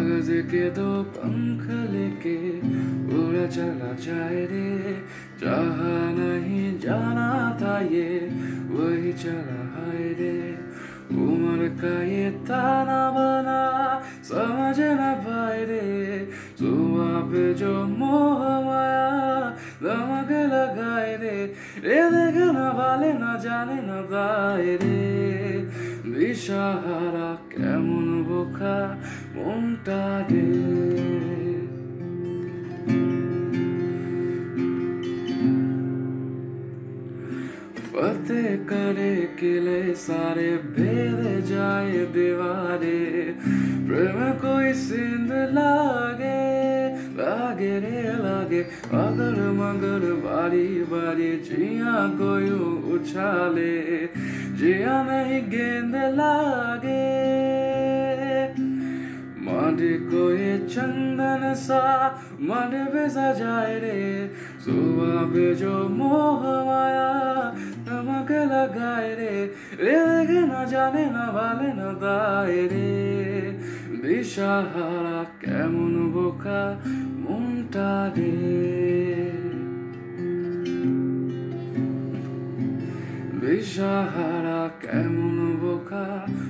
कागज के दो पंख लेके उड़ा चला जाए रे जहाँ नहीं जाना था ये वही चला है रे उम्र का ये ताना बना समझ न पाए रे सुबह पे जो मोह माया दमक लगाए रे रे देखने वाले न जाने न दाए রে দিশাহারা কেমন شوكة ممتدة फतेह करे किले सारे भेद जाए दीवारे प्रेम कोई सिंध लागे लागे रे, लागे। अगर मगर बारी बारी जिया कोई उछाले, जिया नहीं गेंद लागे। को ये चंदन सा मन पे सजाए रे सुबह पे जो मोह माया नमक लगाए रे रे देखे न जाने न वाले न दाए রে দিশাহারা কেমন বোকা মনটা রে দিশাহারা কেমন বোকা মনটা রে